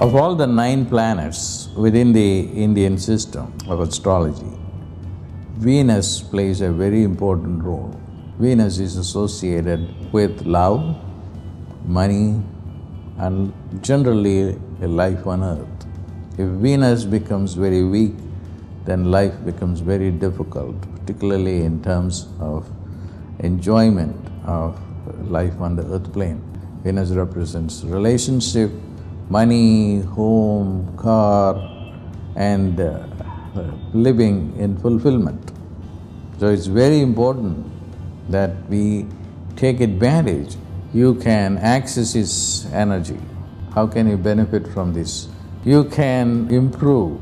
Of all the nine planets within the Indian system of astrology, Venus plays a very important role. Venus is associated with love, money, and generally a life on earth. If Venus becomes very weak, then life becomes very difficult, particularly in terms of enjoyment of life on the earth plane. Venus represents relationship, money, home, car, and uh, living in fulfillment. So it's very important that we take advantage. You can access His energy. How can you benefit from this? You can improve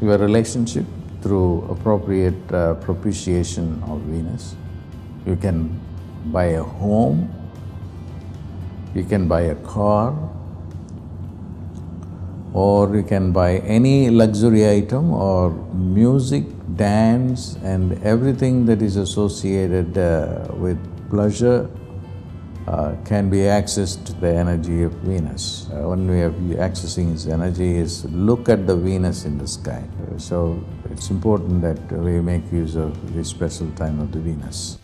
your relationship through appropriate uh, propitiation of Venus. You can buy a home, you can buy a car, or you can buy any luxury item or music, dance, and everything that is associated uh, with pleasure uh, can be accessed to the energy of Venus. Uh, one way of accessing its energy is look at the Venus in the sky. So it's important that we make use of this special time of the Venus.